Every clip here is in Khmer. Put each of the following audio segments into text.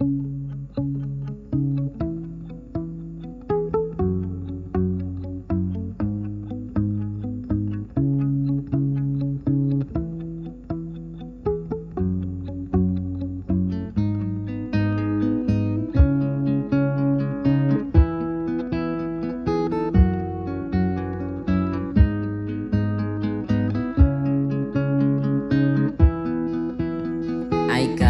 ឯកា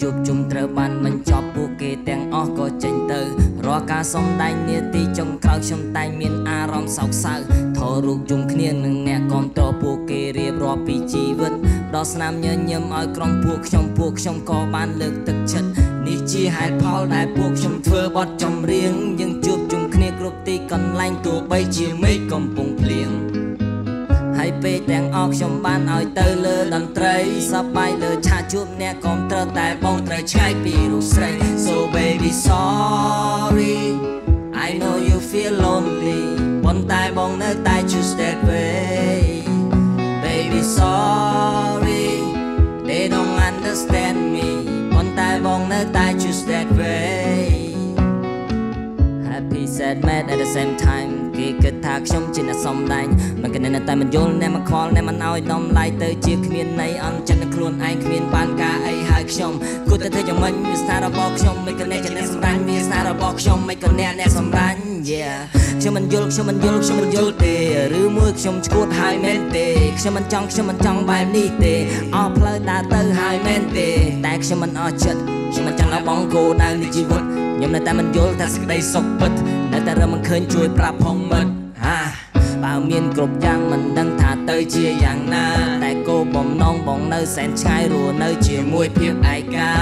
ជួបជុំត្រូវបានបញ្ចប់ពួកគេទាំងអស់ក៏ចេញទៅរាល់ការសំដែងនាទីចុងក្រោយខ្ញុំតែងមានអារម្មណ៍សោកសៅថតរូបជុំគ្នានឹងអ្នកគាំទ្រពួកគេរៀបរាប់ពីជីវិតដល់ស្នាមញញឹមឲ្យក្រុមពួកខ្ញុំពួកខ្ញុំក៏បានលើកទឹកចិត្តនេះជាហេតុផលដែលពួកខ្ញុំធ្វើបទចម្រៀងយើងជួបជុំគ្នាគ្រប់ទីកន្លែងទោះបីជាមេឃកំពុងភ្លៀងហើយ ពេលទាំងអស់ខ្ញុំបានឲ្យទៅលើតន្ត្រីសប្បាយលើឆាកជួបអ្នកកុំត្រូវតែបងត្រូវឆ្ងាយពីរូបស្រី So baby sorry Happy sad mad at the same time គេគិតថាខ្ញុំជាអ្នកសំដែងមិនគណិតតែមិនយល់អ្នកមកខលអ្នកមិនឲ្យតម្លៃទៅជាគ្មានន័យអន់ចិត្តនឹងខ្លួនឯងគ្មានបានការអីហើយខ្ញុំគួរតែធ្វើយ៉ាងម៉េចវាស្នារបស់ខ្ញុំមិនគណិតជាអ្នកសម្រាញ់វាស្នារបស់ខ្ញុំមិនគណិតអ្នកសម្រាញ់ Yeah ខ្ញុំមិនយល់ខ្ញុំមិនយល់ខ្ញុំមិនយល់ទេឬមួយខ្ញុំឈួតហើយមែនទេខ្ញុំមិនចង់ខ្ញុំមិនចង់បែបនេះទេអស់ ខ្ញុំមិនអស់ចិត្តខ្ញុំមិនចង់ឲ្យបងគោដៅនៃជីវិតខ្ញុំនៅតែមិនយល់ថាសេចក្តីសុខពិតនៅតែរឹមមិនឃើញជួយប្រាប់ផងមិត្តហាបើមានគ្រប់យ៉ាងមិនដឹងថាទៅជាយ៉ាងណា តែគោបំណងបងនៅសែនឆ្ងាយរស់នៅជាមួយភាពឯកា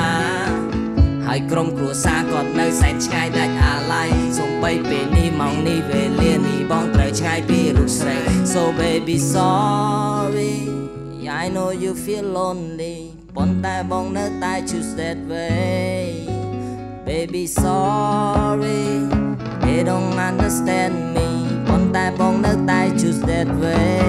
ហើយក្រុមគ្រួសារគាត់នៅសែនឆ្ងាយដាច់អាឡ័យសំបីពេលនេះម៉ោងនេះវេលានេះបងត្រូវឆ្ងាយពីរូបស្រី So baby sorry I know you feel lonely ប៉ុន្តែបងនៅតែ choose that way Baby sorry they don't understand me ប៉ុន្តែបងនៅតែ choose that way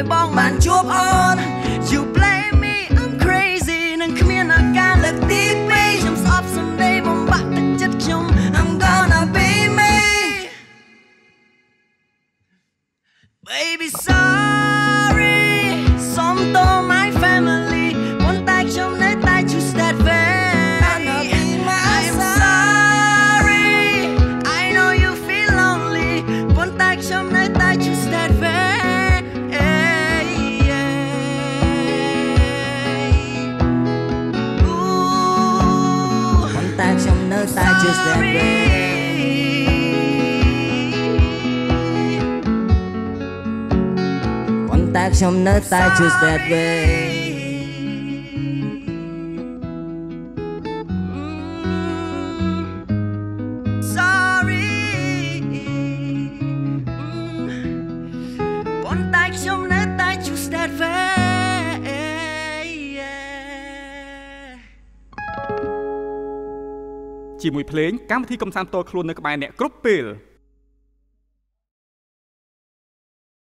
ឲ្យបងបានជួបអូន You blame me I'm crazy នឹងគ្មានអាការលើកទីពីរខ្ញុំស្អប់សំដីបំបាក់ទឹកចិត្តខ្ញុំ I'm gonna be me Baby sorry សុំត my family ប៉ុន្តែខ្ញុំនៅតែ choose that way I'm sorry I know you feel lonely ប៉ុន្តែខ្ញុំនៅតែ choose that way ប៉ុន្តែខ្ញុំនៅតែ choose that way ប៉ុន្តែខ្ញុំនៅតែ choose that way Sorry ប៉ុន្តែខ្ជាមួយភ្លេងកម្មវិធីកំសាន្តផ្ទាល់ខ្លួននៅក្បែរអ្នកគ្រប់ពេល